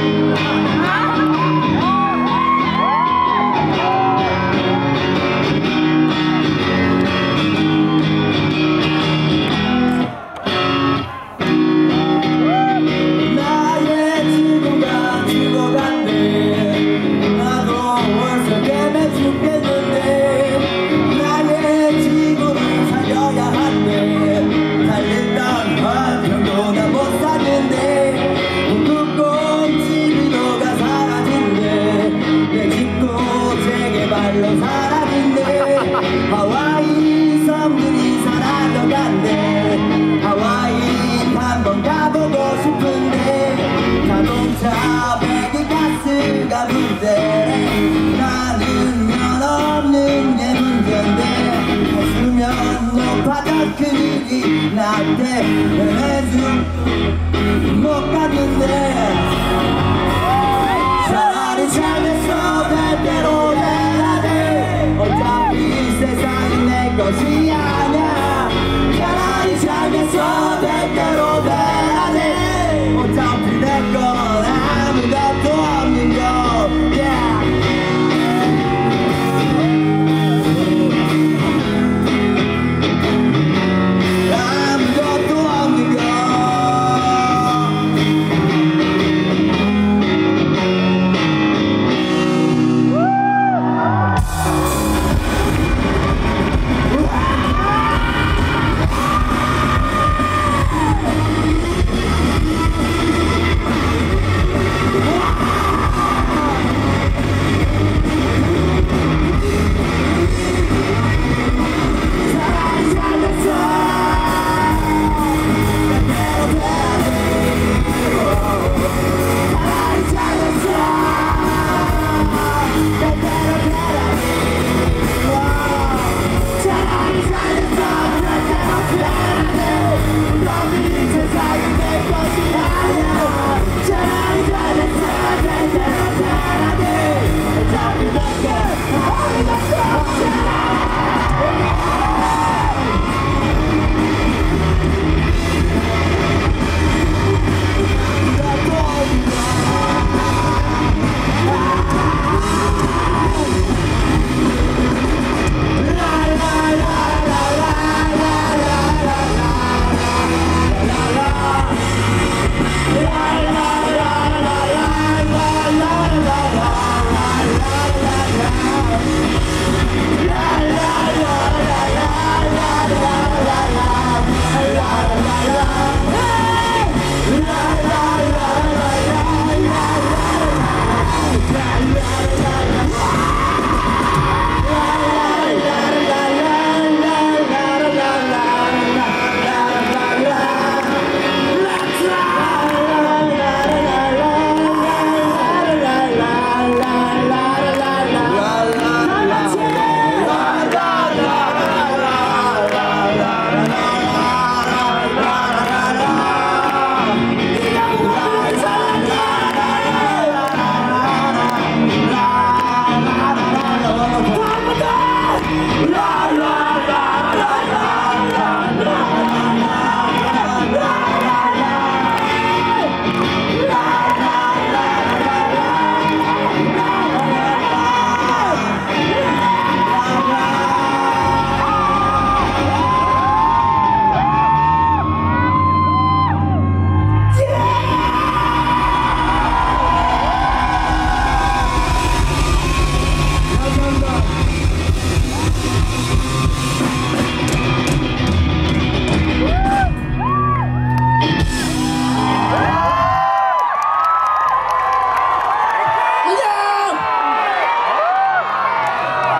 Música 하와이 섬들이 사라져 간대. 하와이 한번 가보고 싶은데 자동차 배기 가스가 문제. 나는 면 없는 게 문제인데 웃으면 높아져 그 일이 나한테 해주 못 갔는데 see ya.